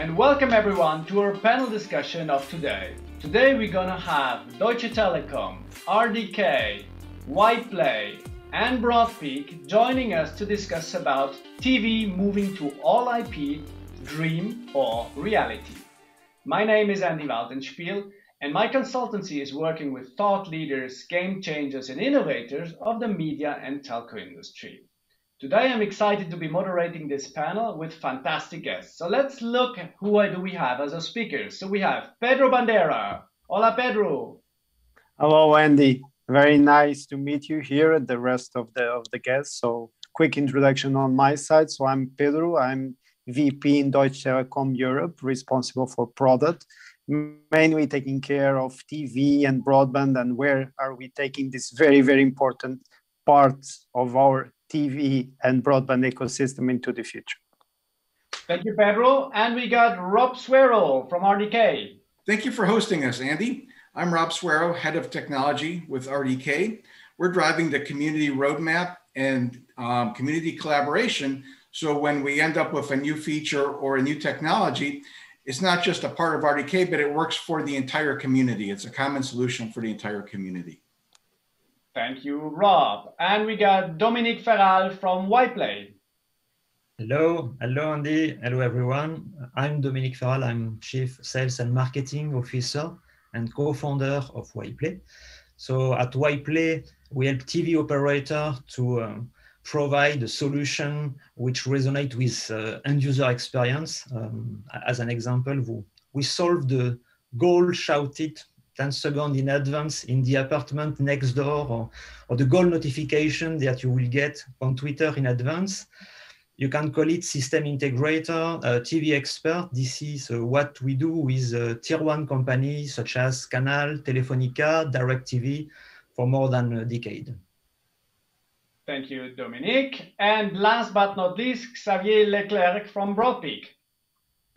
and welcome everyone to our panel discussion of today. Today we're gonna have Deutsche Telekom, RDK, Wyplay, and Broadpeak joining us to discuss about TV moving to all IP, dream or reality. My name is Andy Waltenspiel, and my consultancy is working with thought leaders, game changers, and innovators of the media and telco industry. Today I'm excited to be moderating this panel with fantastic guests. So let's look who do we have as a speaker. So we have Pedro Bandeira. Hola Pedro. Hello Andy. Very nice to meet you here and the rest of the of the guests. So quick introduction on my side. So I'm Pedro. I'm VP in Deutsche Telekom Europe, responsible for product, mainly taking care of TV and broadband and where are we taking this very, very important part of our TV and broadband ecosystem into the future. Thank you, Pedro. And we got Rob Suero from RDK. Thank you for hosting us, Andy. I'm Rob Suero, Head of Technology with RDK. We're driving the community roadmap and um, community collaboration. So when we end up with a new feature or a new technology, it's not just a part of RDK, but it works for the entire community. It's a common solution for the entire community. Thank you, Rob. And we got Dominique Feral from Wyplay. Hello, hello Andy, hello everyone. I'm Dominique Feral, I'm Chief Sales and Marketing Officer and co-founder of Wyplay. So at Wyplay, we help TV operator to um, provide a solution which resonate with uh, end user experience. Um, as an example, we solve the goal shouted 10 seconds in advance in the apartment next door or, or the goal notification that you will get on Twitter in advance. You can call it system integrator, uh, TV expert. This is uh, what we do with uh, tier one companies such as Canal, Telefonica, DirecTV for more than a decade. Thank you, Dominique. And last but not least, Xavier Leclercq from Broadpeak.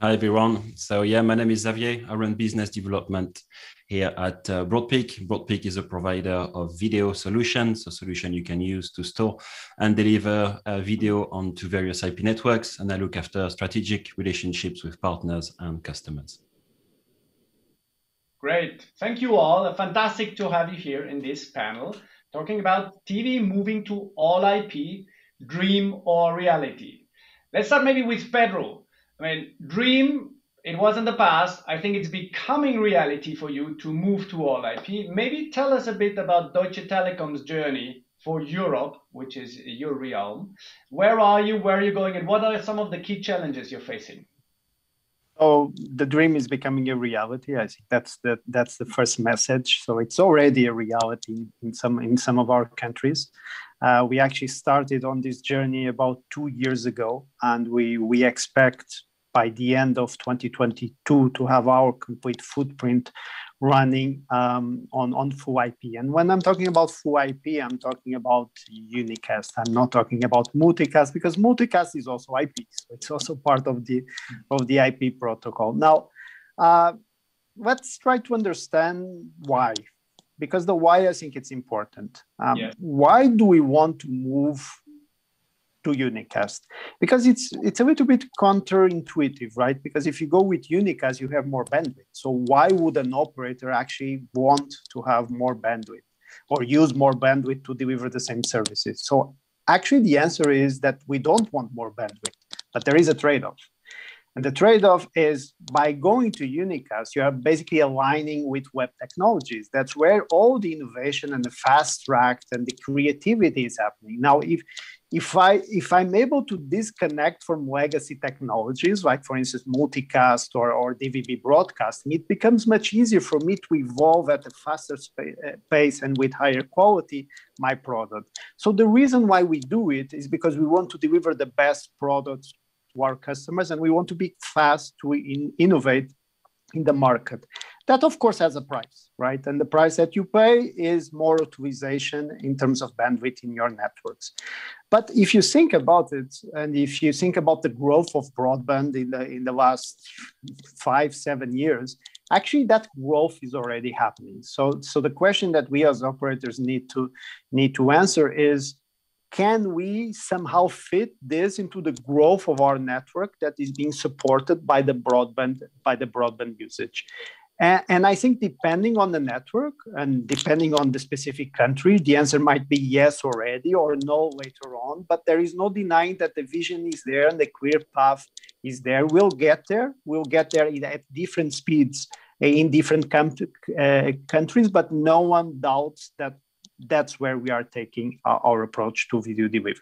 Hi, everyone. So yeah, my name is Xavier. I run business development here at uh, Broadpeak. Broadpeak is a provider of video solutions, a solution you can use to store and deliver uh, video onto various IP networks. And I look after strategic relationships with partners and customers. Great. Thank you all. Fantastic to have you here in this panel talking about TV moving to all IP, dream or reality. Let's start maybe with Pedro. I mean, dream it was in the past. I think it's becoming reality for you to move to all IP. Maybe tell us a bit about Deutsche Telekom's journey for Europe, which is your realm. Where are you? Where are you going? And what are some of the key challenges you're facing? Oh, the dream is becoming a reality. I think that's the that's the first message. So it's already a reality in some in some of our countries. Uh, we actually started on this journey about two years ago, and we we expect by the end of 2022 to have our complete footprint running um, on, on full IP. And when I'm talking about full IP, I'm talking about unicast. I'm not talking about multicast because multicast is also IP. So it's also part of the, of the IP protocol. Now, uh, let's try to understand why. Because the why I think it's important. Um, yeah. Why do we want to move to unicast because it's it's a little bit counterintuitive right? Because if you go with unicast you have more bandwidth. So why would an operator actually want to have more bandwidth or use more bandwidth to deliver the same services? So actually the answer is that we don't want more bandwidth but there is a trade-off and the trade-off is by going to unicast you are basically aligning with web technologies that's where all the innovation and the fast track and the creativity is happening now if if I if I'm able to disconnect from legacy technologies, like for instance multicast or, or DVB broadcasting, it becomes much easier for me to evolve at a faster uh, pace and with higher quality my product. So the reason why we do it is because we want to deliver the best products to our customers and we want to be fast to in, innovate in the market. That, of course, has a price, right? And the price that you pay is more utilization in terms of bandwidth in your networks. But if you think about it, and if you think about the growth of broadband in the, in the last five, seven years, actually that growth is already happening. So, so the question that we as operators need to, need to answer is, can we somehow fit this into the growth of our network that is being supported by the broadband by the broadband usage and, and, I think depending on the network and depending on the specific country, the answer might be yes already or no later on. But there is no denying that the vision is there and the clear path is there. We'll get there. We'll get there at different speeds in different com- uh, countries, but no one doubts that that's where we are taking our, approach to video delivery.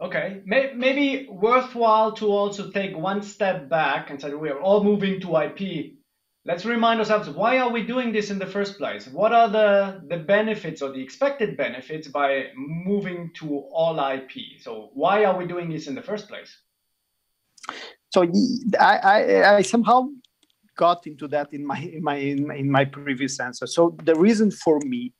Okay, maybe worthwhile to also take one step back and say we are all moving to IP let's remind ourselves why are we doing this in the first place? What are the the benefits or the expected benefits by moving to all ip so why are we doing this in the first place? So i i, I somehow got into that in my in my in my previous answer. So the reason for me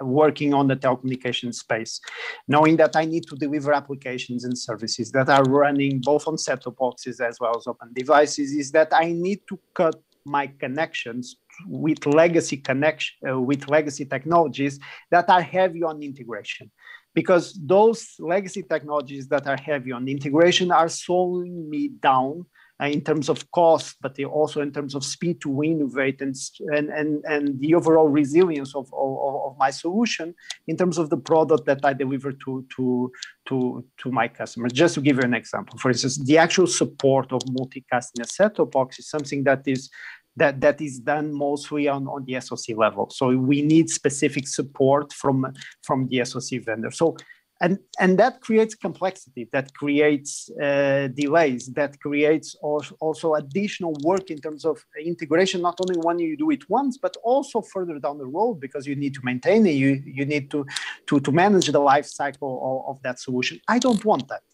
working on the telecommunication space, knowing that I need to deliver applications and services that are running both on set-top boxes as well as open devices, is that I need to cut my connections with legacy connection uh, with legacy technologies that are heavy on integration. Because those legacy technologies that are heavy on integration are slowing me down Uh, in terms of cost, but also in terms of speed to innovate and, and, and, and the overall resilience of, of, of, my solution in terms of the product that I deliver to, to, to, to my customers. Just to give you an example, for instance, the actual support of multicast in a set-top box is something that is that that is done mostly on, on the SOC level. So we need specific support from from the SOC vendor. So and and that creates complexity that creates uh, delays that creates also additional work in terms of integration. Not only when you do it once but also further down the road because you need to maintain it. You you need to to, to manage the life cycle of, of that solution. I don't want that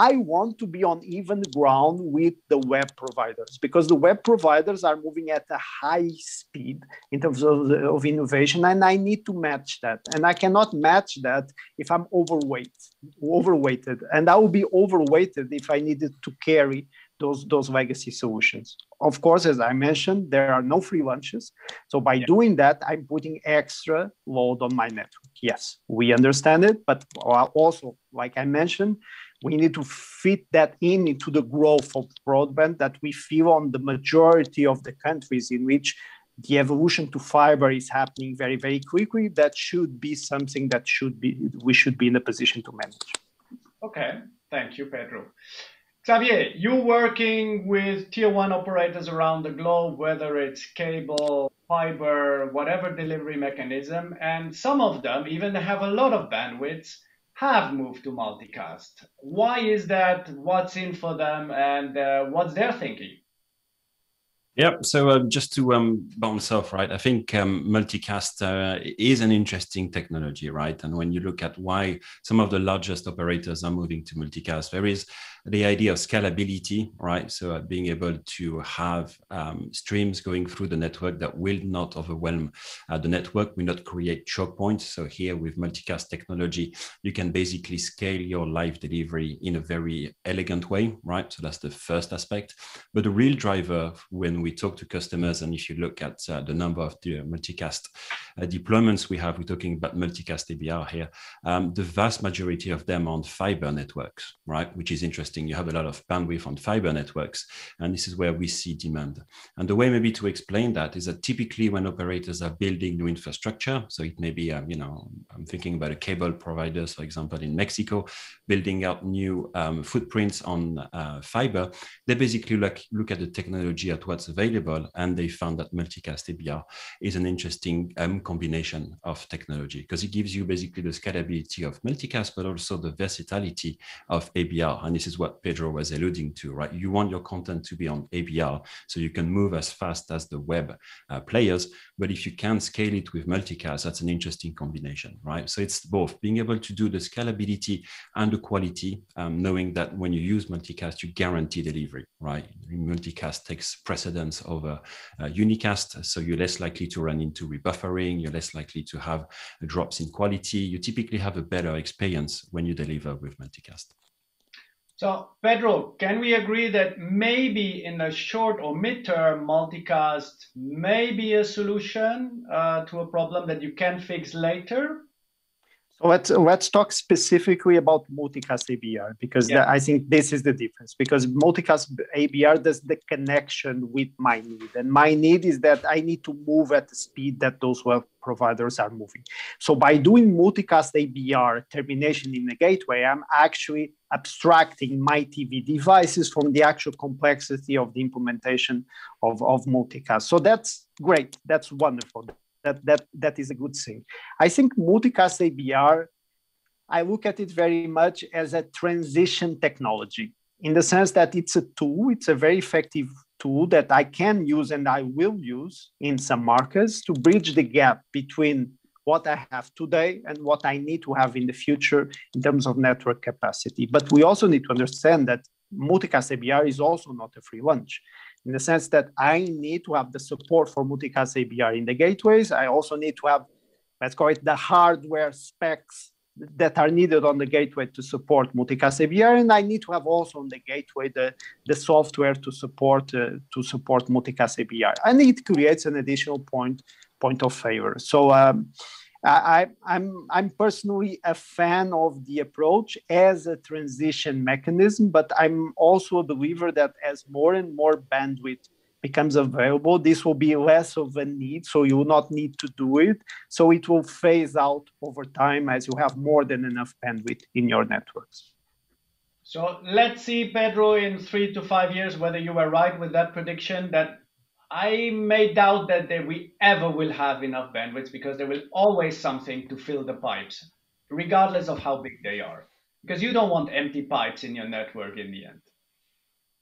I want to be on even ground with the web providers because the web providers are moving at a high speed in terms of, of innovation, and I need to match that. And I cannot match that if I'm overweight, overweighted, and I will be overweighted if I needed to carry those those legacy solutions. Of course, as I mentioned, there are no free lunches. So by yeah. doing that, I'm putting extra load on my network. Yes, we understand it, but also, like I mentioned, we need to fit that in into the growth of broadband that we feel on the majority of the countries in which the evolution to fiber is happening very very quickly. That should be something that should be we should be in a position to manage. Okay. Thank you pedro. Xavier you're working with tier one operators around the globe whether it's cable fiber whatever delivery mechanism and some of them even have a lot of bandwidth have moved to multicast. Why is that? What's in for them, and uh, what's their thinking? Yep. So uh, just to um, bounce off, right? I think um, multicast uh, is an interesting technology, right? And when you look at why some of the largest operators are moving to multicast, there is the idea of scalability, right? So uh, being able to have um, streams going through the network that will not overwhelm uh, the network, will not create choke points. So here with multicast technology, you can basically scale your live delivery in a very elegant way, right? So that's the first aspect. But the real driver when we talk to customers, and if you look at uh, the number of the multicast uh, deployments we have, we're talking about multicast ABR here, um, the vast majority of them on fiber networks, right? Which is interesting. You have a lot of bandwidth on fiber networks, and this is where we see demand. And the way maybe to explain that is that typically when operators are building new infrastructure, so it may be, um, you know, I'm thinking about a cable providers, for example, in Mexico, building out new um, footprints on uh, fiber, they basically look, look at the technology at what's available, and they found that multicast ABR is an interesting um, combination of technology because it gives you basically the scalability of multicast, but also the versatility of ABR. And this is what Pedro was alluding to, right? You want your content to be on ABR so you can move as fast as the web uh, players. But if you can scale it with multicast, that's an interesting combination, right? So it's both being able to do the scalability and the quality, um, knowing that when you use multicast, you guarantee delivery, right? Multicast takes precedence over uh, unicast, so you're less likely to run into rebuffering, you're less likely to have drops in quality. You typically have a better experience when you deliver with multicast. So, Pedro, can we agree that maybe in the short or mid-term, multicast may be a solution uh, to a problem that you can fix later? So let's let's talk specifically about multicast ABR because yeah. the, I think this is the difference because multicast ABR does the connection with my need and my need is that I need to move at the speed that those web providers are moving. So by doing multicast ABR termination in the gateway, I'm actually abstracting my TV devices from the actual complexity of the implementation of, of multicast. So that's great. That's wonderful that that that is a good thing. I think multicast ABR, I look at it very much as a transition technology in the sense that it's a tool, it's a very effective tool that I can use and I will use in some markets to bridge the gap between what I have today and what I need to have in the future in terms of network capacity. But we also need to understand that multicast ABR is also not a free lunch in the sense that I need to have the support for multicast ABR in the gateways. I also need to have, let's call it the hardware specs that are needed on the gateway to support multicast ABR, and I need to have also on the gateway the, the software to support uh, to support multicast ABR, and it creates an additional point point of favor. So um, I, I'm, I'm personally a fan of the approach as a transition mechanism, but I'm also a believer that as more and more bandwidth becomes available, this will be less of a need. So you will not need to do it. So it will phase out over time as you have more than enough bandwidth in your networks. So let's see, Pedro, in three to five years, whether you were right with that prediction that I may doubt that they, we ever will have enough bandwidth because there will always something to fill the pipes, regardless of how big they are. Because you don't want empty pipes in your network in the end.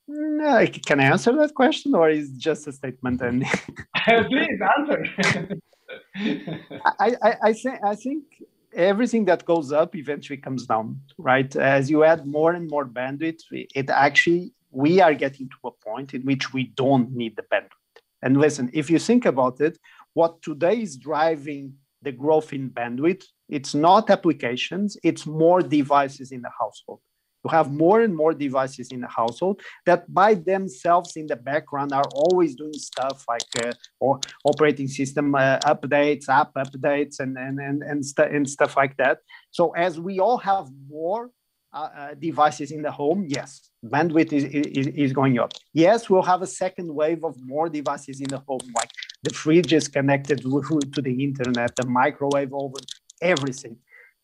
No, can I answer that question, or is just a statement? And uh, please answer. I, I, I think I think everything that goes up eventually comes down, right? As you add more and more bandwidth, it actually we are getting to a point in which we don't need the bandwidth and listen, if you think about it, what today is driving the growth in bandwidth, it's not applications, it's more devices in the household. You have more and more devices in the household that by themselves in the background are always doing stuff like uh, or operating system uh, updates, app updates, and, and, and, and, st- and stuff like that. So as we all have more uh, uh, devices in the home, yes, bandwidth is, is, is going up. Yes, we'll have a second wave of more devices in the home, like the fridge is connected to the internet, the microwave oven, everything.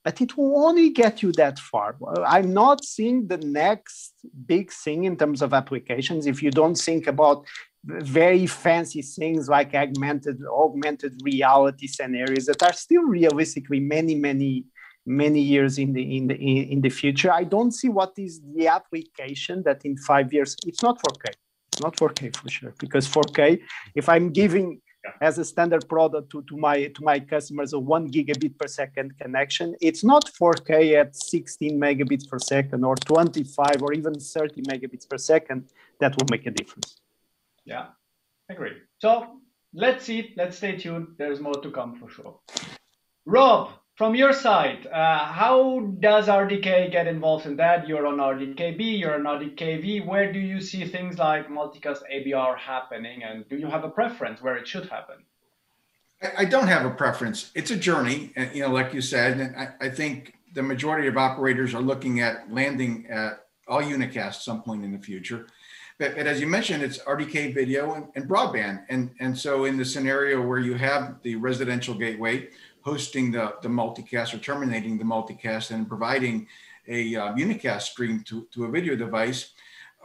But it will only get you that far. I'm not seeing the next big thing in terms of applications if you don't think about very fancy things like augmented augmented reality scenarios that are still realistically many many many years in the in the in the future. I don't see what is the application that in five years it's not 4k it's not 4k for sure because 4k if i'm giving as a standard product to, to my to my customers a one gigabit per second connection it's not 4k at 16 megabits per second or 25 or even 30 megabits per second that will make a difference. Yeah agree. So let's see let's stay tuned. There's more to come for sure. Rob from your side, uh, how does RDK get involved in that? You're on RDKB, you're on RDKV. Where do you see things like multicast ABR happening, and do you have a preference where it should happen? I don't have a preference. It's a journey, and you know, like you said, and I, I think the majority of operators are looking at landing at all unicast some point in the future. But, but, as you mentioned, it's RDK video and, and, broadband. And, and so in the scenario where you have the residential gateway, hosting the, the multicast or terminating the multicast and providing a uh, unicast stream to, to a video device,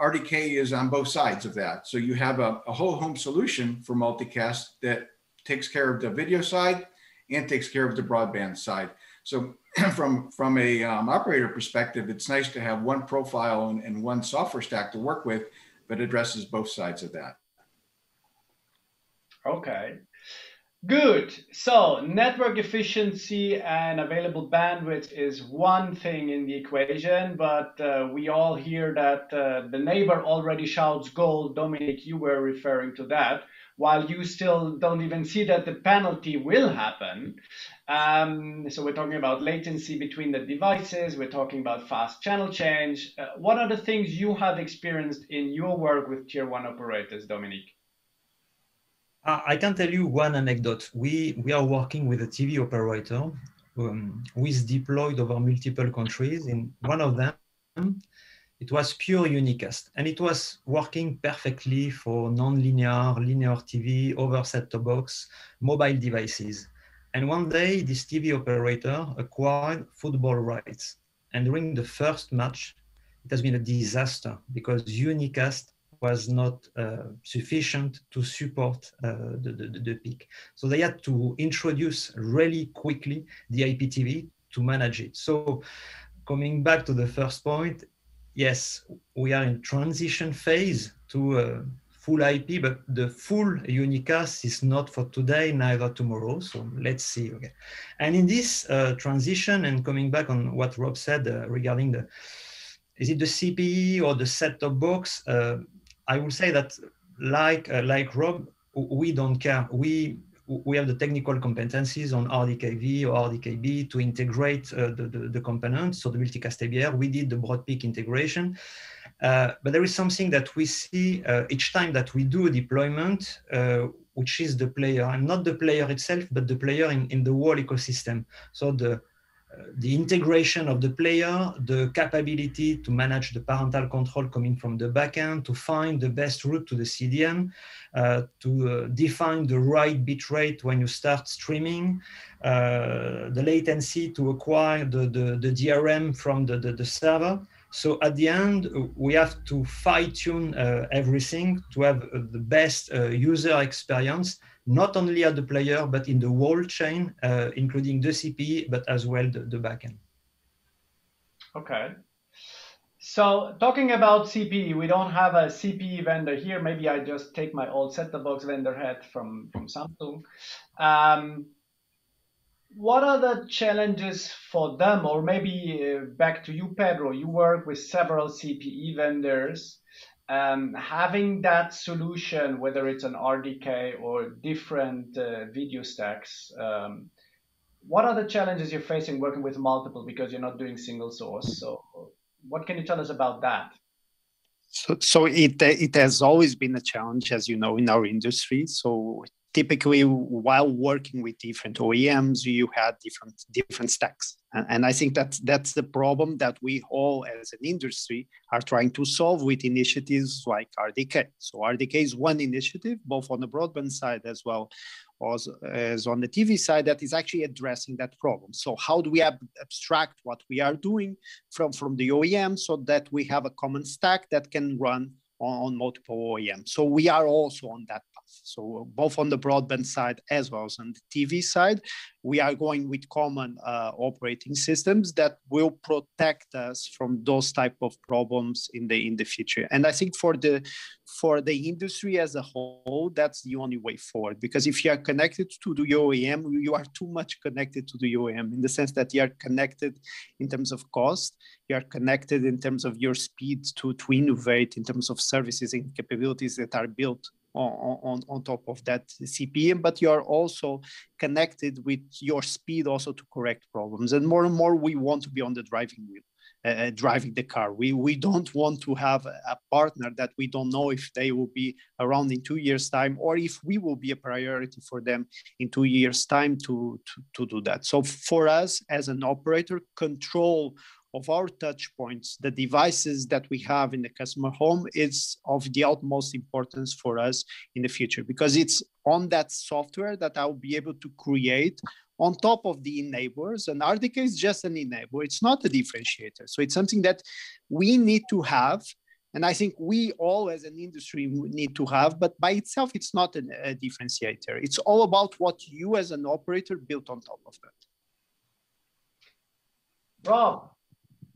RDK is on both sides of that. So you have a, a whole home solution for multicast that takes care of the video side and takes care of the broadband side. So from, from a um, operator perspective, it's nice to have one profile and, and one software stack to work with that addresses both sides of that. Okay. Good. So network efficiency and available bandwidth is one thing in the equation, but uh, we all hear that uh, the neighbor already shouts goal. Dominique, you were referring to that, while you still don't even see that the penalty will happen. Um, so we're talking about latency between the devices. We're talking about fast channel change. Uh, what are the things you have experienced in your work with tier one operators, Dominique? I can tell you one anecdote. We, we are working with a TV operator um, with deployed over multiple countries. In one of them, it was pure unicast and it was working perfectly for non-linear, linear TV, over set-top box, mobile devices. And one day this TV operator acquired football rights. And during the first match, it has been a disaster because unicast was not uh, sufficient to support uh, the, the, the peak. So they had to introduce really quickly the IPTV to manage it. So coming back to the first point, yes, we are in transition phase to uh, full IP, but the full unicast is not for today, neither tomorrow. So let's see. Okay. And in this uh, transition and coming back on what Rob said uh, regarding the, is it the CPE or the set-top box? Uh, I will say that like, uh, like Rob, we don't care. We we have the technical competencies on RDKV or RDKB to integrate uh, the, the, the, components. So the multicast ABR, we did the Broadpeak integration. Uh, but there is something that we see uh, each time that we do a deployment, uh, which is the player, and not the player itself, but the player in, in the whole ecosystem. So the the integration of the player, the capability to manage the parental control coming from the backend, to find the best route to the CDN, uh, to uh, define the right bitrate when you start streaming, uh, the latency to acquire the, the, the DRM from the, the, the, server. So at the end, we have to fine tune uh, everything to have uh, the best uh, user experience not only at the player, but in the whole chain, uh, including the CPE, but as well the, the backend. Okay. So talking about CPE, we don't have a CPE vendor here. Maybe I just take my old set-top box vendor hat from, from Samsung. Um, what are the challenges for them? Or maybe uh, back to you, Pedro, you work with several CPE vendors um, having that solution, whether it's an RDK or different uh, video stacks, um, what are the challenges you're facing working with multiple because you're not doing single source? So, what can you tell us about that? So, so it it has always been a challenge, as you know, in our industry. So typically while working with different OEMs, you had different different stacks. And, and, I think that's that's the problem that we all as an industry are trying to solve with initiatives like RDK. So RDK is one initiative, both on the broadband side as well as, as on the TV side, that is actually addressing that problem. So how do we ab- abstract what we are doing from, from the OEM so that we have a common stack that can run on, on multiple OEMs? So we are also on that so both on the broadband side as well as on the TV side, we are going with common uh, operating systems that will protect us from those type of problems in the in the future. And I think for the for the industry as a whole, that's the only way forward. Because if you are connected to the OEM, you are too much connected to the OEM in the sense that you are connected in terms of cost, you are connected in terms of your speed to, to innovate in terms of services and capabilities that are built on, on, top of that CPM, but you are also connected with your speed also to correct problems. And more and more, we want to be on the driving wheel. Uh, uh, driving the car. We we don't want to have a partner that we don't know if they will be around in two years' time or if we will be a priority for them in two years' time to, to, to do that. So for us as an operator, control of our touch points, the devices that we have in the customer home is of the utmost importance for us in the future because it's on that software that I'll be able to create on top of the enablers. And RDK is just an enabler, it's not a differentiator. So it's something that we need to have. And I think we all as an industry need to have, but by itself, it's not a, a differentiator. It's all about what you as an operator built on top of that. Rob,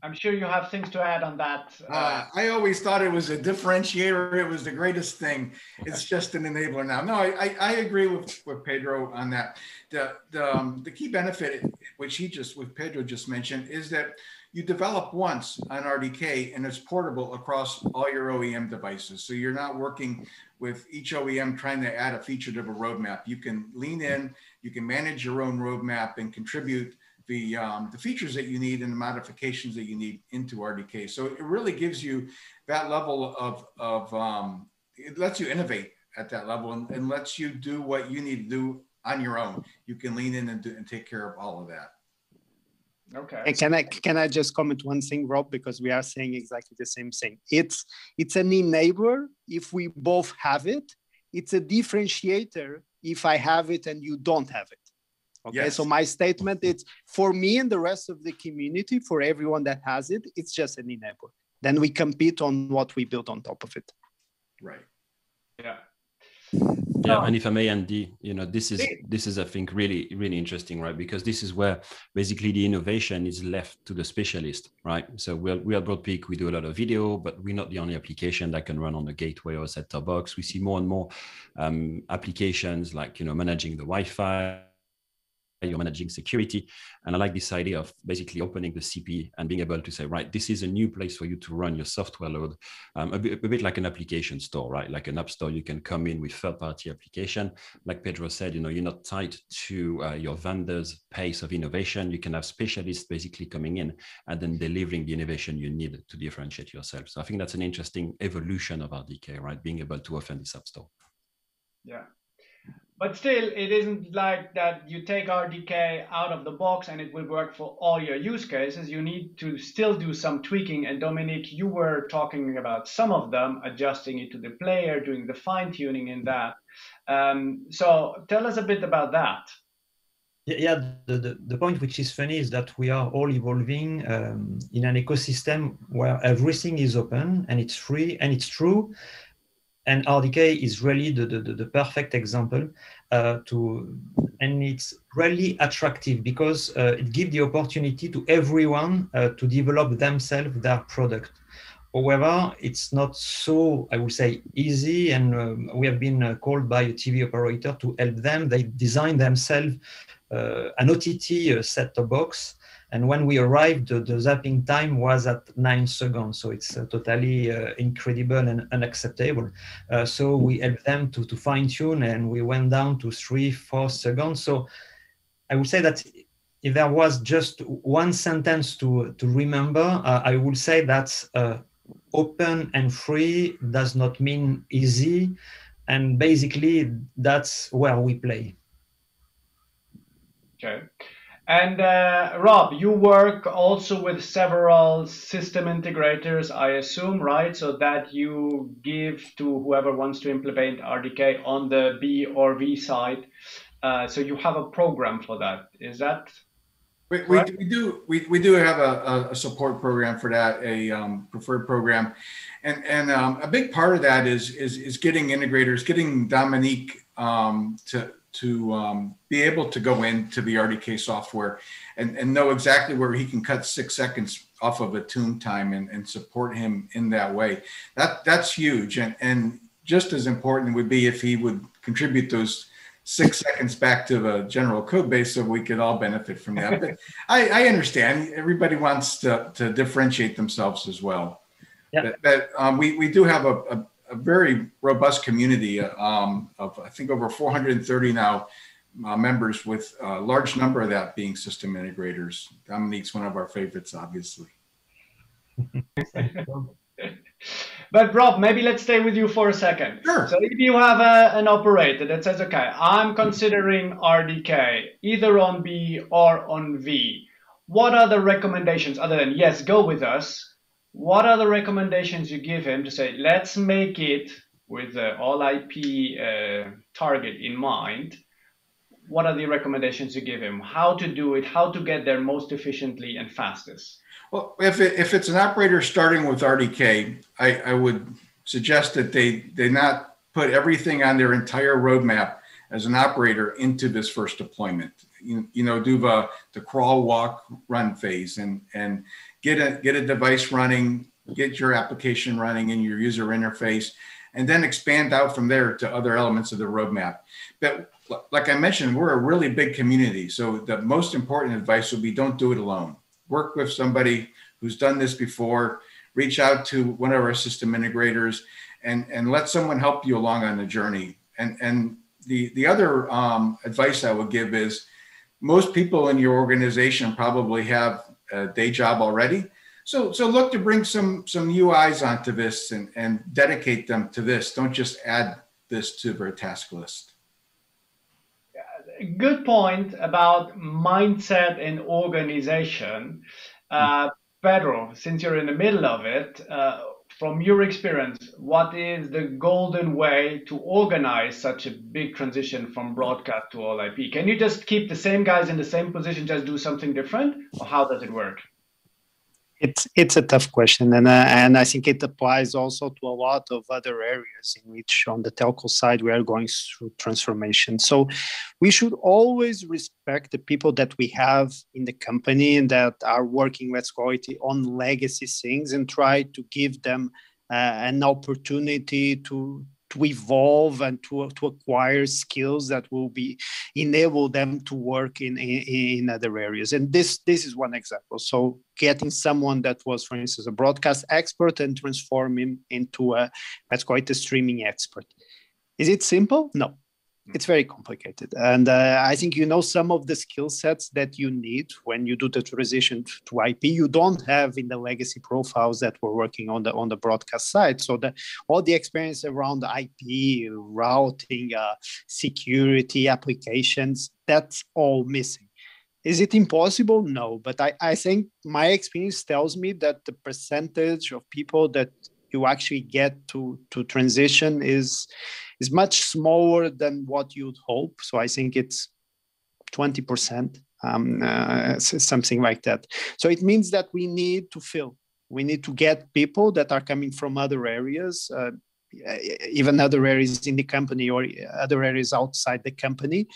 I'm sure you have things to add on that. Uh, uh, I always thought it was a differentiator. It was the greatest thing. It's just an enabler now. No, I, I, I agree with, with Pedro on that. The, the, um, the key benefit, which he just, with Pedro just mentioned, is that you develop once on RDK and it's portable across all your OEM devices. So you're not working with each OEM trying to add a feature to a roadmap. You can lean in, you can manage your own roadmap and contribute the, um, the features that you need and the modifications that you need into RDK. So it really gives you that level of, of um, it lets you innovate at that level and, and, lets you do what you need to do on your own. You can lean in and, do, and take care of all of that. Okay. And can I can I just comment one thing, Rob? Because we are saying exactly the same thing. It's it's an enabler if we both have it. It's a differentiator if I have it and you don't have it. Okay. Yes. So my statement is for me and the rest of the community, for everyone that has it, it's just an enabler. Then we compete on what we build on top of it. Right. Yeah yeah and if i may andy you know this is this is i think really really interesting right because this is where basically the innovation is left to the specialist right so we're, we at broadpeak we do a lot of video but we're not the only application that can run on a gateway or a set-top box we see more and more um, applications like you know managing the wi-fi you're managing security. And I like this idea of basically opening the CP and being able to say, right, this is a new place for you to run your software load, um, a, bit, a, bit, like an application store, right? Like an app store, you can come in with third-party application. Like Pedro said, you know, you're not tied to uh, your vendor's pace of innovation. You can have specialists basically coming in and then delivering the innovation you need to differentiate yourself. So I think that's an interesting evolution of RDK, right? Being able to offer this app store. Yeah, but still, it isn't like that you take RDK out of the box and it will work for all your use cases. You need to still do some tweaking. And Dominique, you were talking about some of them, adjusting it to the player, doing the fine tuning in that. Um, so tell us a bit about that. Yeah, the, the, the, point which is funny is that we are all evolving um, in an ecosystem where everything is open and it's free and it's true and RDK is really the, the, the perfect example uh, to, and it's really attractive because uh, it gives the opportunity to everyone uh, to develop themselves their product. However, it's not so, I would say, easy. And um, we have been uh, called by a TV operator to help them. They design themselves uh, an OTT uh, set-top box and when we arrived, the, the zapping time was at nine seconds. So it's uh, totally uh, incredible and unacceptable. Uh, so we helped them to, to fine tune and we went down to three, four seconds. So I would say that if there was just one sentence to, to remember, uh, I would say that uh, open and free does not mean easy. And basically, that's where we play. Okay. And uh, Rob, you work also with several system integrators, I assume, right? So that you give to whoever wants to implement RDK on the B or V side. Uh, so you have a program for that. Is that? We, we, we do we, we do have a, a support program for that, a um, preferred program, and and um, a big part of that is is is getting integrators, getting Dominique um, to to um, be able to go into the RDK software and, and know exactly where he can cut six seconds off of a tune time and, and support him in that way. That that's huge. And, and just as important would be if he would contribute those six seconds back to the general code base so we could all benefit from that. But I, I understand everybody wants to, to differentiate themselves as well. Yeah. But, but um, we, we do have a, a a very robust community um, of I think over 430 now uh, members, with a large number of that being system integrators. Dominique's one of our favorites, obviously. but Rob, maybe let's stay with you for a second. Sure. So if you have a, an operator that says, okay, I'm considering RDK either on B or on V, what are the recommendations other than yes, go with us? What are the recommendations you give him to say, let's make it with the all IP uh, target in mind? What are the recommendations you give him? How to do it, how to get there most efficiently and fastest? Well, if, it, if it's an operator starting with RDK, I, I would suggest that they, they not put everything on their entire roadmap as an operator into this first deployment. You, you know, do the, the crawl, walk, run phase and, and get a get a device running, get your application running in your user interface, and then expand out from there to other elements of the roadmap. But like I mentioned, we're a really big community. So the most important advice would be don't do it alone. Work with somebody who's done this before, reach out to one of our system integrators and, and let someone help you along on the journey. And, and the, the other um, advice I would give is most people in your organization probably have day job already. So, so look to bring some some UIs onto this and, and dedicate them to this. Don't just add this to their task list. good point about mindset and organization. Uh, Pedro, since you're in the middle of it, uh, from your experience, what is the golden way to organize such a big transition from broadcast to all IP? Can you just keep the same guys in the same position, just do something different, or how does it work? It's it's a tough question, and uh, and I think it applies also to a lot of other areas in which, on the telco side, we are going through transformation. So, we should always respect the people that we have in the company and that are working, call it, on legacy things, and try to give them uh, an opportunity to to evolve and to, to acquire skills that will be enable them to work in, in, in other areas. And this this is one example. So getting someone that was, for instance, a broadcast expert and transform him into a let's call it a streaming expert. Is it simple? No it's very complicated. And uh, i think you know some of the skill sets that you need when you do the transition to ip you don't have in the legacy profiles that we're working on the on the broadcast side. So the all the experience around ip routing uh, security applications that's all missing. Is it impossible? No. But I, I think my experience tells me that the percentage of people that you actually get to to transition is is much smaller than what you'd hope. So I think it's 20%, um, uh, something like that. So it means that we need to fill. We need to get people that are coming from other areas, uh, even other areas in the company or other areas outside the company,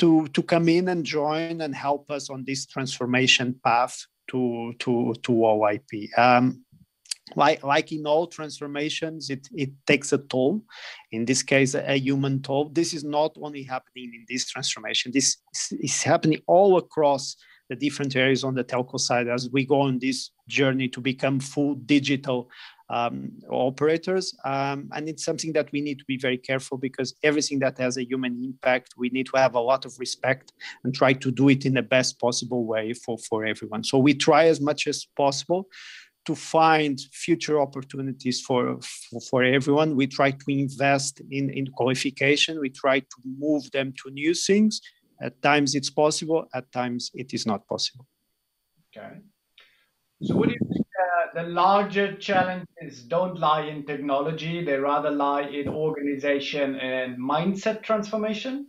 to to come in and join and help us on this transformation path to to to OIP. Um, like like in all transformations it, it takes a toll. In this case a human toll. This is not only happening in this transformation. This is happening all across the different areas on the telco side as we go on this journey to become full digital um, operators. Um, and it's something that we need to be very careful because everything that has a human impact we need to have a lot of respect and try to do it in the best possible way for for everyone. So we try as much as possible to find future opportunities for, for, for, everyone. We try to invest in, in qualification. We try to move them to new things. At times it's possible, at times it is not possible. Okay. So what do you think uh, the larger challenges don't lie in technology, they rather lie in organization and mindset transformation?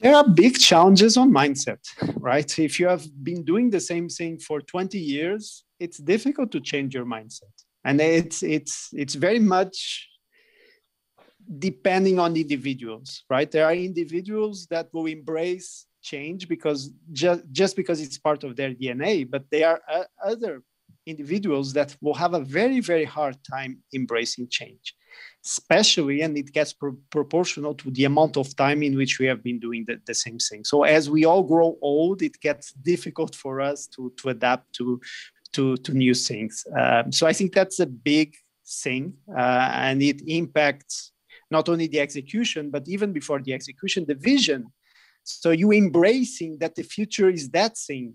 There are big challenges on mindset, right? If you have been doing the same thing for 20 years, it's difficult to change your mindset. And it's it's it's very much depending on individuals, right? There are individuals that will embrace change because just just because it's part of their DNA, but there are uh, other individuals that will have a very very hard time embracing change especially and it gets pro- proportional to the amount of time in which we have been doing the, the same thing. So as we all grow old it gets difficult for us to to adapt to to to new things. Um, so i think that's a big thing uh, and it impacts not only the execution but even before the execution the vision. So you embracing that the future is that thing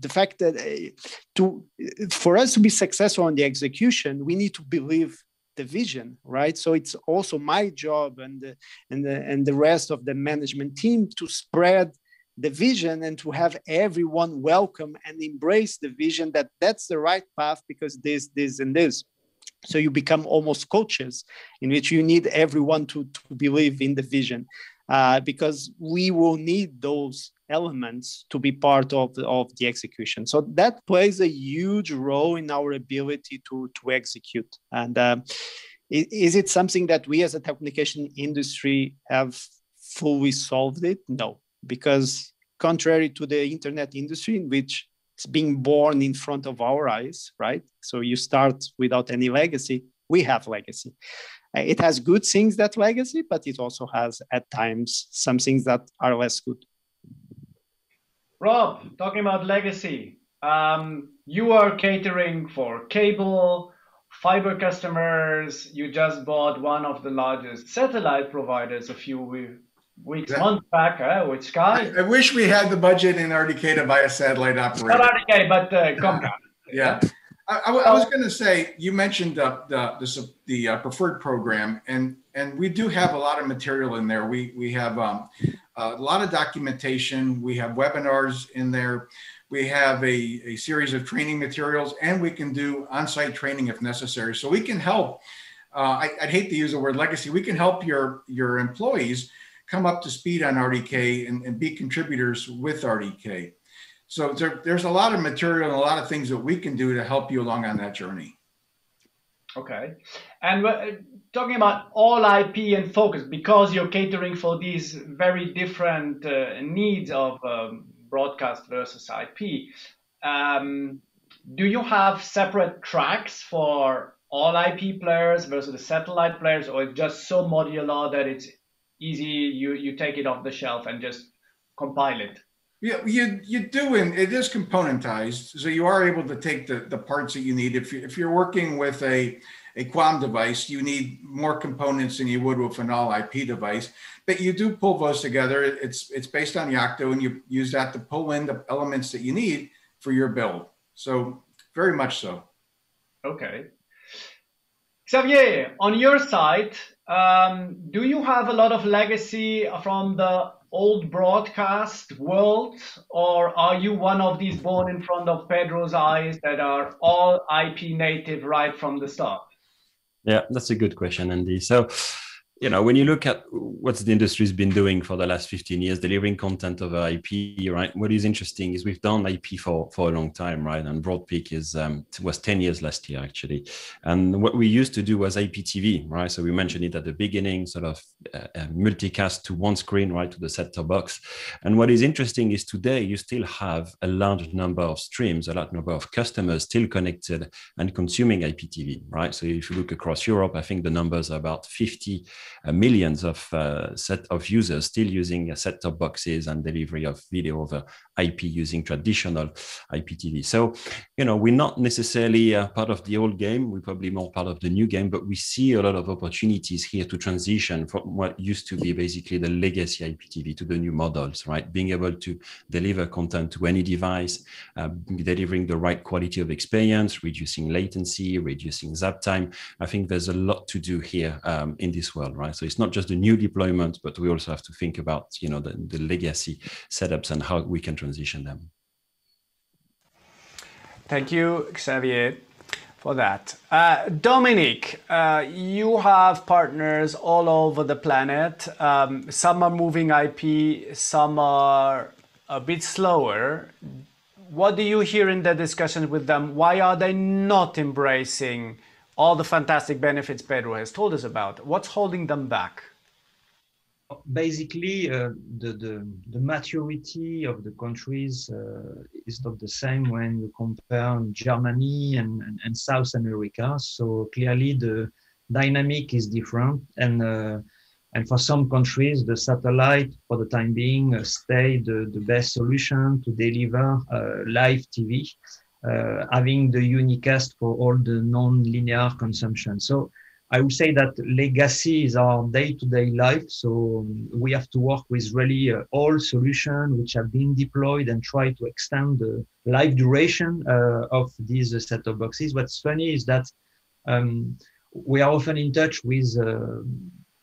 the fact that uh, to for us to be successful in the execution we need to believe the vision right? So it's also my job and the, and the, and the rest of the management team to spread the vision and to have everyone welcome and embrace the vision that that's the right path because this this and this. So you become almost coaches in which you need everyone to, to believe in the vision uh, because we will need those elements to be part of of the execution. So that plays a huge role in our ability to, to execute. And uh, is it something that we as a telecommunication industry have fully solved it? No, because contrary to the internet industry in which it's being born in front of our eyes, right? So you start without any legacy. We have legacy. It has good things that legacy, but it also has at times some things that are less good. Rob, talking about legacy, um, you are catering for cable, fiber customers. You just bought one of the largest satellite providers a few weeks, yeah. months back uh, with Sky. I, I, wish we had the budget in RDK to buy a satellite operator. Not RDK, but uh, Comcast. yeah. I, I, I was going to say you mentioned uh, the the, the uh, preferred program, and and we do have a lot of material in there. We we have um, a lot of documentation. We have webinars in there. We have a, a series of training materials, and we can do on-site training if necessary. So we can help. Uh, I, would hate to use the word legacy. We can help your your employees come up to speed on RDK and, and be contributors with RDK. So there, there's a lot of material and a lot of things that we can do to help you along on that journey. Okay. And uh, talking about all IP and focus, because you're catering for these very different uh, needs of um, broadcast versus IP, um, do you have separate tracks for all IP players versus the satellite players, or just so modular that it's easy, you, you take it off the shelf and just compile it? Yeah, you you do, it is componentized, so you are able to take the, the parts that you need. If you, if you're working with a a QAM device, you need more components than you would with an all IP device. But you do pull those together. It's it's based on Yocto, and you use that to pull in the elements that you need for your build. So very much so. Okay. Xavier, on your side, um, do you have a lot of legacy from the old broadcast world, or are you one of these born in front of Pedro's eyes that are all IP native right from the start? Yeah, that's a good question, Andy. So, you know, when you look at what the industry's been doing for the last 15 years, delivering content over IP, right? What is interesting is we've done IP for, for a long time, right? And Broadpeak is um, was 10 years last year, actually. And what we used to do was IPTV, right? So we mentioned it at the beginning, sort of uh, multicast to one screen, right, to the set-top box. And what is interesting is today you still have a large number of streams, a large number of customers still connected and consuming IPTV, right? So if you look across Europe, I think the numbers are about 50 uh, millions of uh, set of users still using set-top boxes and delivery of video over IP using traditional IPTV. So, you know, we're not necessarily uh, part of the old game. We're probably more part of the new game, but we see a lot of opportunities here to transition from what used to be basically the legacy IPTV to the new models, right? Being able to deliver content to any device, uh, delivering the right quality of experience, reducing latency, reducing zap time. I think there's a lot to do here um, in this world, right? So it's not just the new deployment, but we also have to think about, you know, the, the legacy setups and how we can transition them. Thank you, Xavier, for that. Uh, Dominique, uh, you have partners all over the planet. Um, some are moving IP, some are a bit slower. What do you hear in the discussions with them? Why are they not embracing all the fantastic benefits Pedro has told us about? What's holding them back? basically uh, the, the, the maturity of the countries uh, is not the same when you compare Germany and, and, and, South America. So clearly the dynamic is different and uh, and for some countries the satellite for the time being uh, stay the, the best solution to deliver uh, live TV having the unicast for all the non-linear consumption. So I would say that legacy is our day-to-day life. So um, we have to work with really uh, all solutions which have been deployed and try to extend the life duration uh, of these uh, set-top boxes. What's funny is that um, we are often in touch with uh,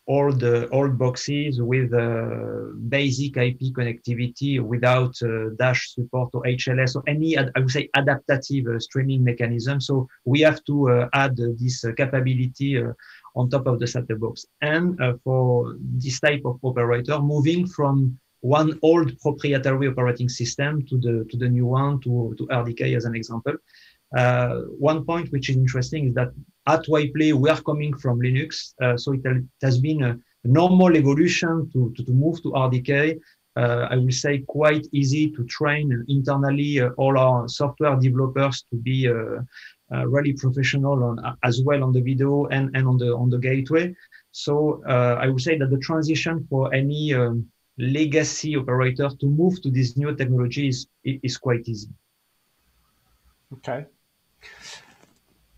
all the old boxes with uh, basic IP connectivity without uh, dash support or HLS or any, I would say, adaptive uh, streaming mechanism. So we have to uh, add this uh, capability uh, on top of the set-top box. And for this type of operator, moving from one old proprietary operating system to the to the new one, to, to RDK as an example. One point which is interesting is that at Wyplay, we are coming from Linux. Uh, so it, it, has been a normal evolution to, to, to move to RDK. Uh, I will say quite easy to train internally uh, all our software developers to be uh, uh, really professional on, as well on the video and, and on the on the gateway. So uh, I would say that the transition for any um, legacy operator to move to this new technology is, is quite easy. Okay.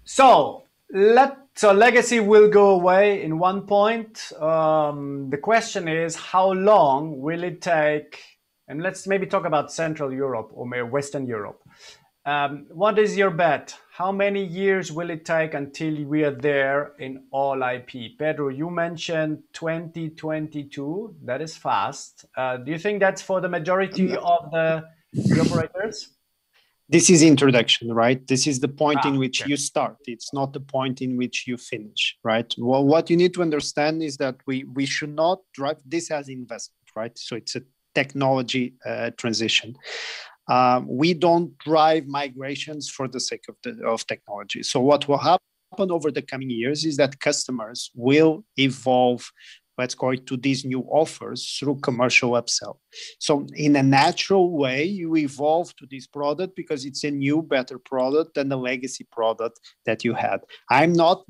So let so legacy will go away in one point. Um, the question is, how long will it take? And let's maybe talk about Central Europe or maybe Western Europe. Um, what is your bet? How many years will it take until we are there in all IP? Pedro, you mentioned 2022. That is fast. Uh, do you think that's for the majority of the, the operators? This is introduction, right? This is the point ah, in which okay. you start. It's not the point in which you finish, right? Well, what you need to understand is that we we should not drive this as investment, right? So it's a technology uh, transition. Um, we don't drive migrations for the sake of, the, of technology. So what will happen over the coming years is that customers will evolve let's call it to these new offers through commercial upsell. So in a natural way, you evolve to this product because it's a new, better product than the legacy product that you had. I'm not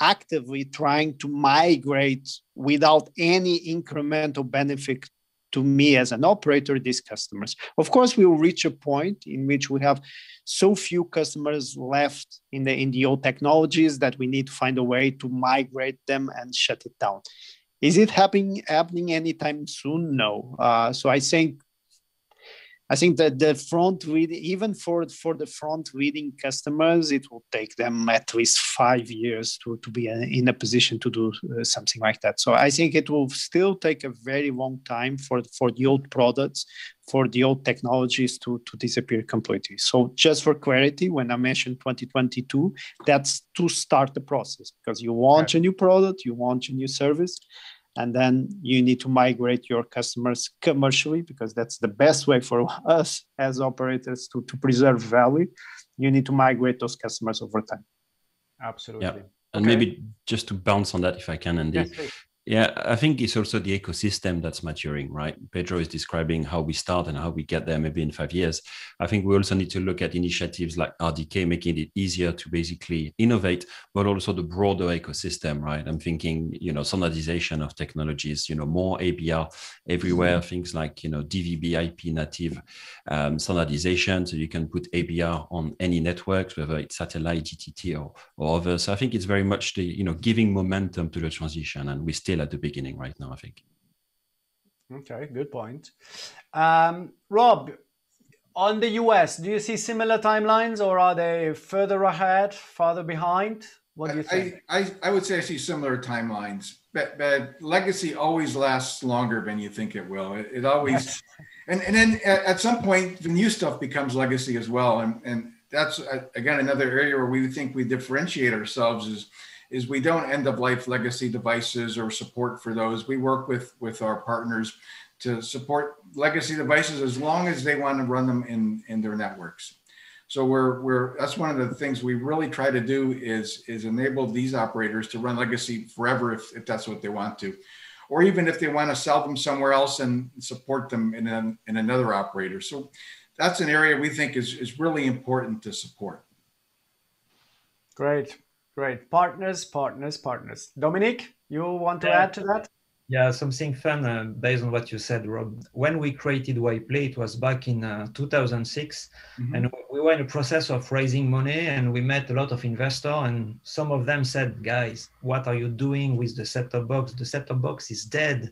actively trying to migrate without any incremental benefit to me as an operator these customers of course we will reach a point in which we have so few customers left in the in the old technologies that we need to find a way to migrate them and shut it down is it happening happening anytime soon? No. Uh, so i think I think that the front read, even for for the front reading customers, it will take them at least five years to, to be in a position to do uh, something like that. So I think it will still take a very long time for for the old products, for the old technologies to to disappear completely. So just for clarity, when I mentioned 2022, that's to start the process because you launch right. a new product, you launch a new service, and then you need to migrate your customers commercially because that's the best way for us as operators to, to preserve value. You need to migrate those customers over time. Absolutely. Yeah. and okay. maybe just to bounce on that if i can and yes, yeah, I think it's also the ecosystem that's maturing, right? Pedro is describing how we start and how we get there maybe in five years. I think we also need to look at initiatives like RDK, making it easier to basically innovate, but also the broader ecosystem, right? I'm thinking, you know, standardization of technologies, you know, more ABR everywhere, mm-hmm. things like, you know, DVB IP native um, standardization. So you can put ABR on any networks, whether it's satellite, GTT or, or others. So I think it's very much the, you know, giving momentum to the transition and we still still at the beginning right now, I think. Okay, good point. Um, Rob, on the US, do you see similar timelines or are they further ahead, farther behind? What do you think? I, I, I would say I see similar timelines, but, but legacy always lasts longer than you think it will. It, it always, and, and then at some point, the new stuff becomes legacy as well. And, and that's, uh, again, another area where we think we differentiate ourselves is is we don't end of life legacy devices or support for those. We work with with our partners to support legacy devices as long as they want to run them in in their networks. So we're we're that's one of the things we really try to do is is enable these operators to run legacy forever if, if that's what they want to, or even if they want to sell them somewhere else and support them in an, in another operator. So that's an area we think is is really important to support. Great. Great. Partners, partners, partners. Dominique, you want to yeah. add to that? Yeah, something fun uh, based on what you said, Rob. When we created Wyplay, it was back in uh, 2006, mm-hmm. and we were in a process of raising money, and we met a lot of investors, and some of them said, "Guys, what are you doing with the set-top box? The set-top box is dead.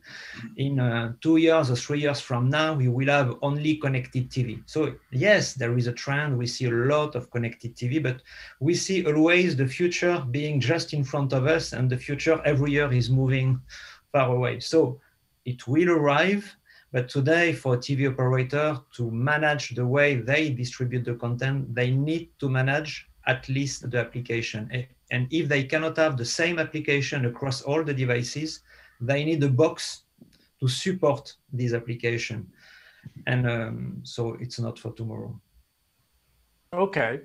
In uh, two years or three years from now, we will have only connected TV." So yes, there is a trend. We see a lot of connected TV, but we see always the future being just in front of us, and the future every year is moving far away. So it will arrive, but today for TV operator to manage the way they distribute the content, they need to manage at least the application. And if they cannot have the same application across all the devices, they need a box to support this application. And um, so it's not for tomorrow. Okay.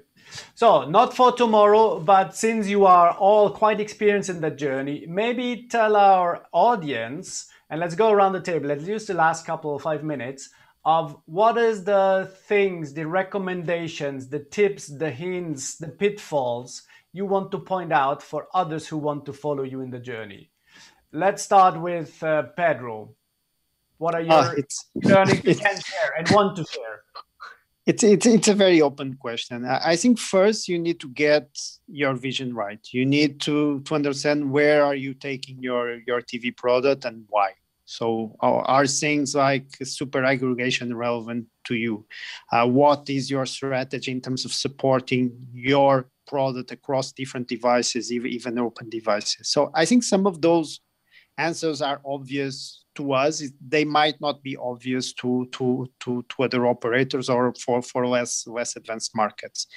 So, not for tomorrow, but since you are all quite experienced in that journey, maybe tell our audience, and let's go around the table, let's use the last couple of five minutes of what is the things, the recommendations, the tips, the hints, the pitfalls you want to point out for others who want to follow you in the journey. Let's start with uh, Pedro. What are your uh, learnings you can share and want to share? It's, it's, it's a very open question. I think first you need to get your vision right. You need to, to understand where are you taking your, your TV product and why. So are, things like super aggregation relevant to you? Uh, what is your strategy in terms of supporting your product across different devices, even open devices? So I think some of those answers are obvious to us. They might not be obvious to, to, to, to other operators or for, for less, less advanced markets.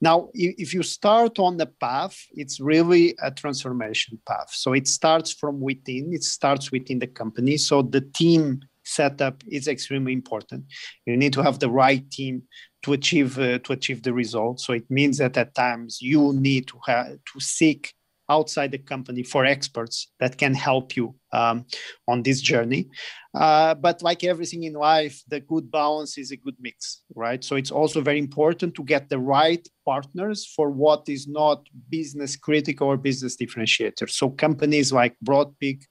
Now, if you start on the path, it's really a transformation path. So it starts from within, it starts within the company. So the team setup is extremely important. You need to have the right team to achieve uh, to achieve the results. So it means that at times you need to have to seek outside the company for experts that can help you um, on this journey. Uh, but like everything in life, the good balance is a good mix, right? So it's also very important to get the right partners for what is not business critical or business differentiator. So companies like Broadpeak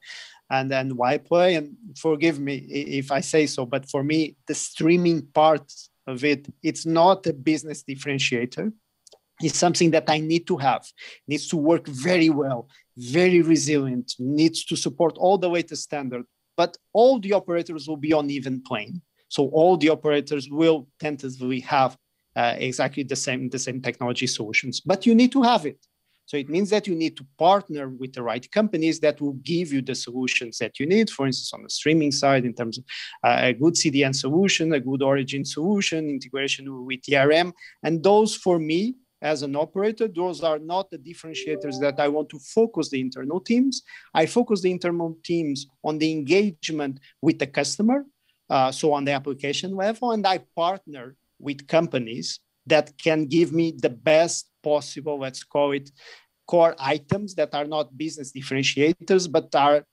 and then Wyplay, and forgive me if I say so, but for me, the streaming part of it, it's not a business differentiator is something that I need to have, needs to work very well, very resilient, needs to support all the latest standard. But all the operators will be on even plane. So all the operators will tentatively have uh, exactly the same, the same technology solutions, but you need to have it. So it means that you need to partner with the right companies that will give you the solutions that you need. For instance, on the streaming side, in terms of uh, a good CDN solution, a good origin solution, integration with ERM. And those for me as an operator, those are not the differentiators that I want to focus the internal teams. I focus the internal teams on the engagement with the customer, uh, so on the application level, and I partner with companies that can give me the best possible, let's call it, core items that are not business differentiators, but are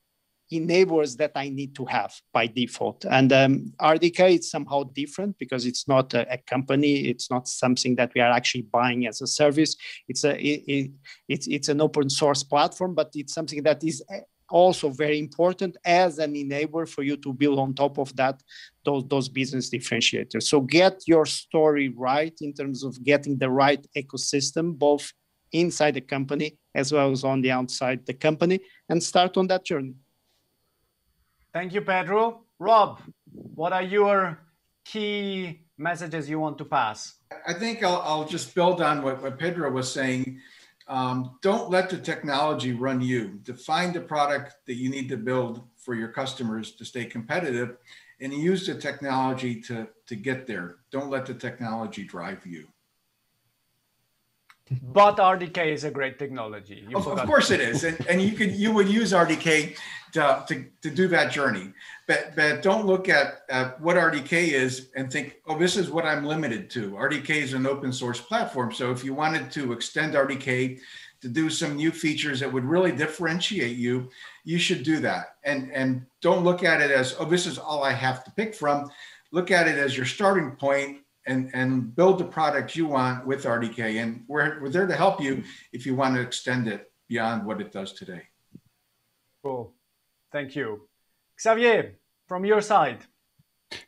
enablers that I need to have by default. And um, RDK is somehow different because it's not a, a, company. It's not something that we are actually buying as a service. It's a it, it, it's it's an open source platform, but it's something that is eh, also very important as an enabler for you to build on top of that those, those business differentiators. So get your story right in terms of getting the right ecosystem, both inside the company as well as on the outside the company, and start on that journey. Thank you, Pedro. Rob, what are your key messages you want to pass? I think I'll, I'll just build on what, what Pedro was saying. Um, don't let the technology run you. Define the product that you need to build for your customers to stay competitive and use the technology to, to get there. Don't let the technology drive you. But RDK is a great technology. Of, of, course it is, and, and you could you would use RDK to, to, to do that journey. But but don't look at, at what RDK is and think, oh, this is what I'm limited to. RDK is an open source platform, so if you wanted to extend RDK to do some new features that would really differentiate you, you should do that. And and don't look at it as, oh, this is all I have to pick from. Look at it as your starting point and, and build the product you want with RDK. And we're, we're there to help you if you want to extend it beyond what it does today. Cool. Thank you. Xavier, from your side.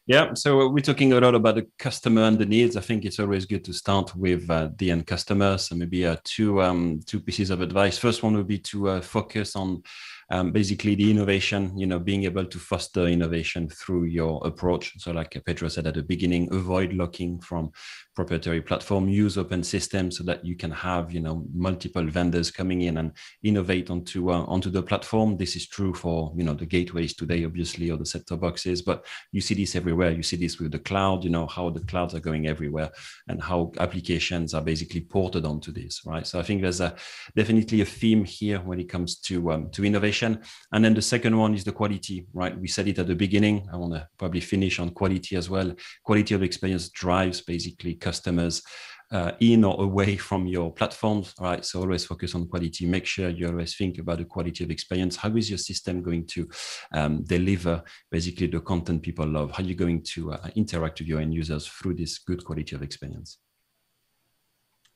Yeah, so we're talking a lot about the customer and the needs. I think it's always good to start with uh, the end customer. So maybe uh, two um, two pieces of advice. First one would be to uh, focus on um, basically the innovation, you know, being able to foster innovation through your approach. So like Pedro said at the beginning, avoid locking from proprietary platform, use open systems so that you can have, you know, multiple vendors coming in and innovate onto uh, onto the platform. This is true for, you know, the gateways today, obviously, or the set-top boxes, but you see this everywhere. You see this with the cloud, you know, how the clouds are going everywhere and how applications are basically ported onto this, right? So I think there's a definitely a theme here when it comes to um, to innovation. And then the second one is the quality, right? We said it at the beginning. I want to probably finish on quality as well. Quality of experience drives basically customers uh, in or away from your platforms, right? So always focus on quality. Make sure you always think about the quality of experience. How is your system going to um, deliver basically the content people love? How are you going to uh, interact with your end users through this good quality of experience?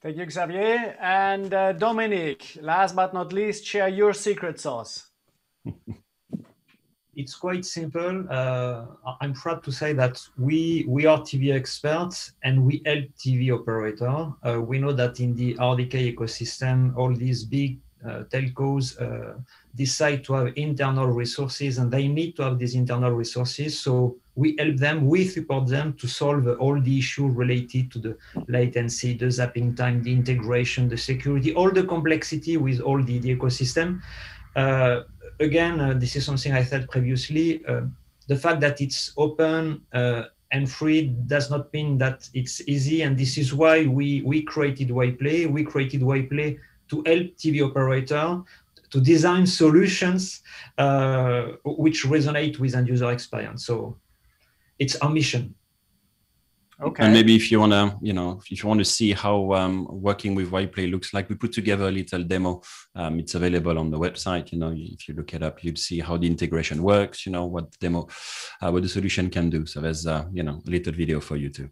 Thank you, Xavier. And uh, Dominique, last but not least, share your secret sauce. it's quite simple. Uh, I'm proud to say that we we are TV experts and we help TV operator. Uh, we know that in the RDK ecosystem, all these big uh, telcos uh, decide to have internal resources and they need to have these internal resources. So we help them, we support them to solve all the issues related to the latency, the zapping time, the integration, the security, all the complexity with all the, the ecosystem. Uh, again, uh, this is something I said previously. Uh, the fact that it's open uh, and free does not mean that it's easy. And this is why we, we created Wyplay. We created Wyplay to help TV operator to design solutions uh, which resonate with end user experience. So it's our mission. Okay. And maybe if you want to, you know, if you want to see how um, working with Wyplay looks like, we put together a little demo. Um, it's available on the website. You know, if you look it up, you'd see how the integration works. You know what the demo, uh, what the solution can do. So there's, uh, you know, a little video for you too.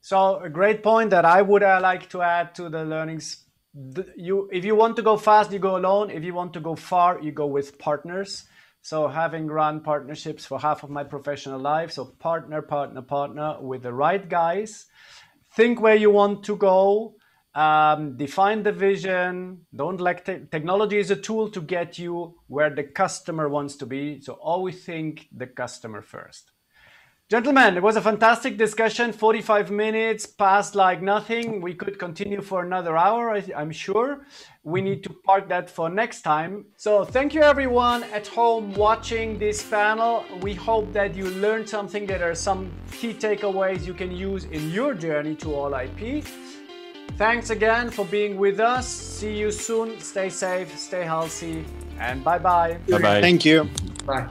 So a great point that I would uh, like to add to the learnings. The, you, if you want to go fast, you go alone. If you want to go far, you go with partners. So having run partnerships for half of my professional life, so partner, partner, partner with the right guys. Think where you want to go. Um, define the vision. Don't let te- technology is a tool to get you where the customer wants to be. So always think the customer first. Gentlemen, it was a fantastic discussion. 45 minutes passed like nothing. We could continue for another hour, I'm sure. We need to park that for next time. So, thank you everyone at home watching this panel. We hope that you learned something. There are some key takeaways you can use in your journey to all IP. Thanks again for being with us. See you soon. Stay safe, stay healthy, and bye bye. Bye bye. Thank you. Bye.